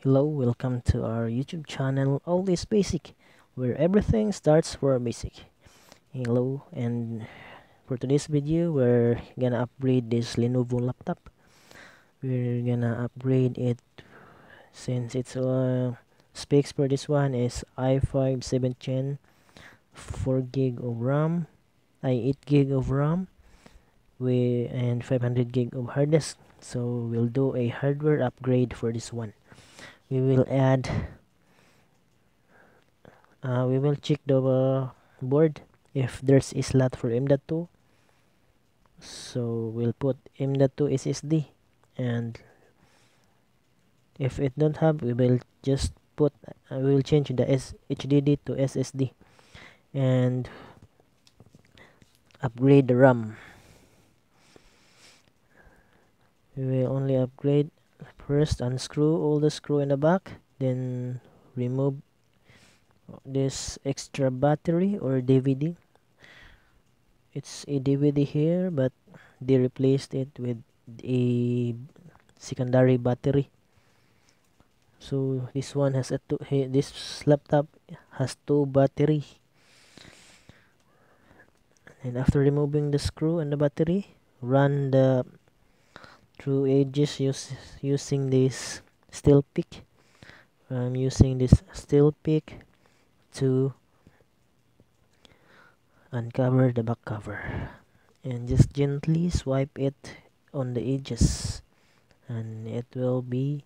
Hello, welcome to our YouTube channel All is Basic, where everything starts for basic. Hello, and for today's video, we're gonna upgrade this Lenovo laptop. We're gonna upgrade it since its uh, specs for this one is i5 7th gen, 4 gig of RAM, i 8 gig of RAM, we and 500 gig of hard disk. So we'll do a hardware upgrade for this one we will add uh, we will check the uh, board if there's a slot for M.2 so we'll put M.2 SSD and if it don't have we will just put uh, we will change the S HDD to SSD and upgrade the RAM. We will only upgrade first unscrew all the screw in the back then remove this extra battery or DVD it's a DVD here but they replaced it with a secondary battery. So this one has a two this laptop has two battery. And after removing the screw and the battery run the through edges use, using this steel pick I'm using this steel pick to uncover the back cover and just gently swipe it on the edges and it will be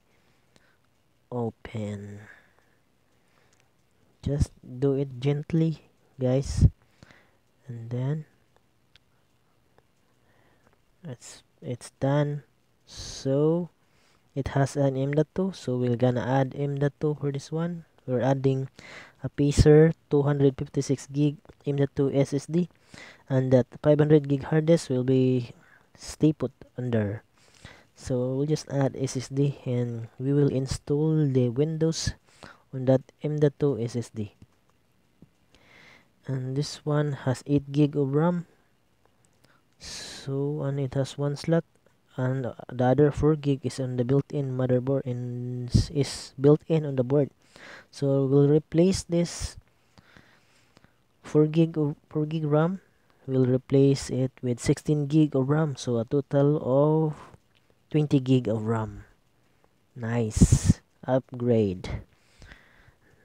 open. Just do it gently guys and then it's it's done so it has an M.2 so we're gonna add M.2 for this one. We're adding Apacer 256 gig M.2 SSD and that 500 gig hard disk will be stay put under. So we'll just add SSD and we will install the Windows on that M.2 SSD and this one has 8 gig of RAM. So and it has one slot and the other 4 gig is on the built-in motherboard and is built-in on the board. So we'll replace this 4 gig of 4 gig RAM. We'll replace it with 16 gig of RAM so a total of 20 gig of RAM. Nice upgrade.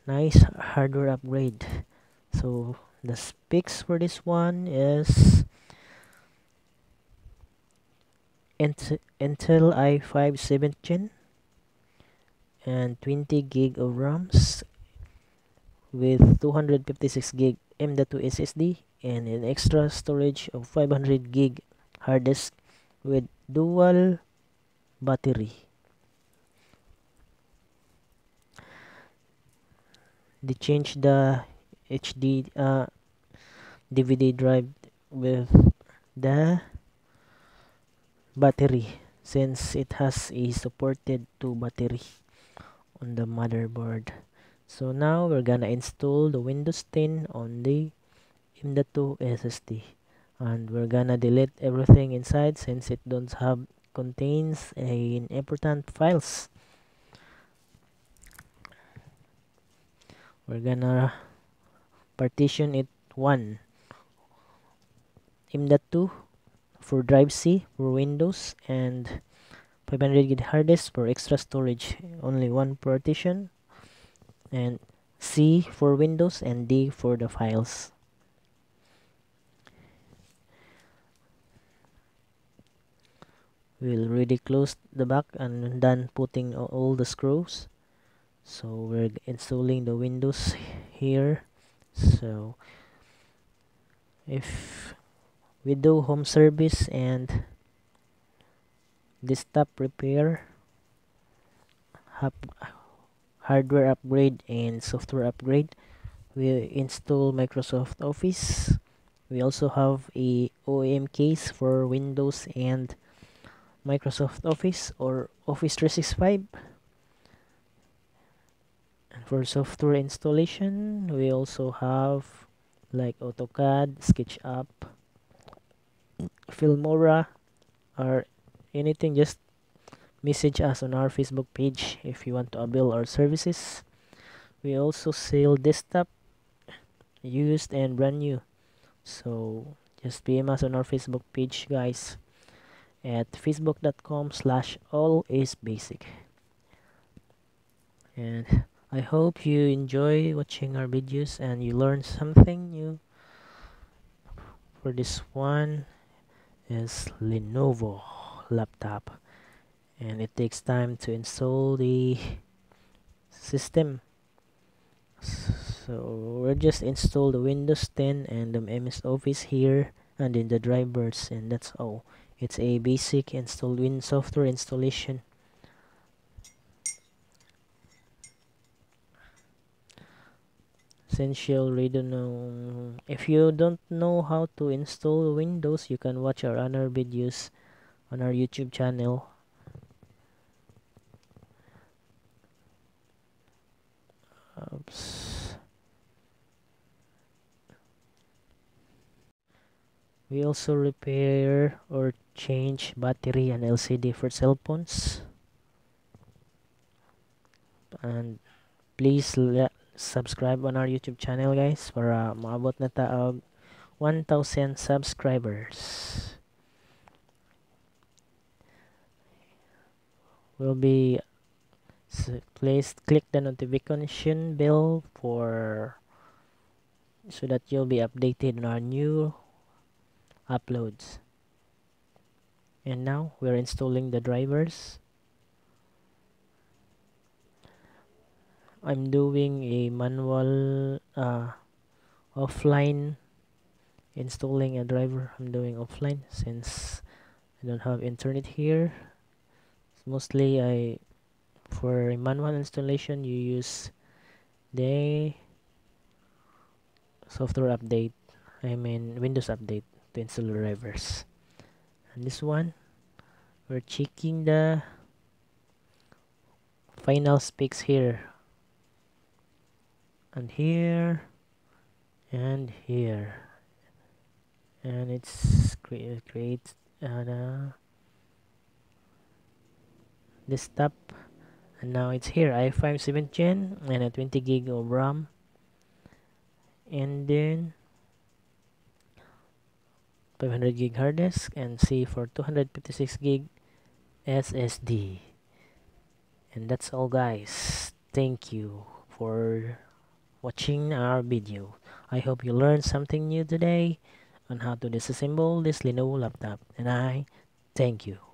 Nice hardware upgrade. So the specs for this one is Intel i5 7th gen and 20 gig of RAMs with 256 gig M.2 SSD and an extra storage of 500 gig hard disk with dual battery. They changed the HD uh, DVD drive with the battery since it has a supported 2 battery on the motherboard. So now we're gonna install the windows 10 on the M.2 SSD and we're gonna delete everything inside since it don't have contains a important files. We're gonna partition it one. M.2 for drive C for Windows and 500 gig hard disk for extra storage only one partition and C for Windows and D for the files. We'll already close the back and done putting all the screws. So we're installing the windows here. So if we do home service and desktop repair hardware upgrade and software upgrade. We install Microsoft Office. We also have a OEM case for Windows and Microsoft Office or Office 365 and for software installation we also have like AutoCAD, SketchUp Filmora or anything just message us on our facebook page if you want to avail our services. We also sell desktop used and brand new. So just PM us on our Facebook page guys at facebook.com slash all is basic. And I hope you enjoy watching our videos and you learn something new for this one is Lenovo laptop. And it takes time to install the system. So we're just install the Windows 10 and the MS Office here and then the drivers and that's all. It's a basic install Win software installation you already if you don't know how to install Windows you can watch our other videos on our YouTube channel. Oops. we also repair or change battery and LCD for cell phones. And please subscribe on our YouTube channel guys para maabot na ta 1,000 subscribers. Will be please click the notification bell for so that you'll be updated on our new uploads. And now we're installing the drivers I'm doing a manual uh, offline installing a driver. I'm doing offline since I don't have internet here. Mostly I for manual installation you use the software update I mean Windows update to install drivers. And this one we're checking the final specs here and here and here. And it's create create uh, desktop and now it's here i5 7th gen and a 20 gig of ram. And then 500 gig hard disk and C for 256 gig SSD and that's all guys. Thank you for watching our video. I hope you learned something new today on how to disassemble this Lenovo laptop and I thank you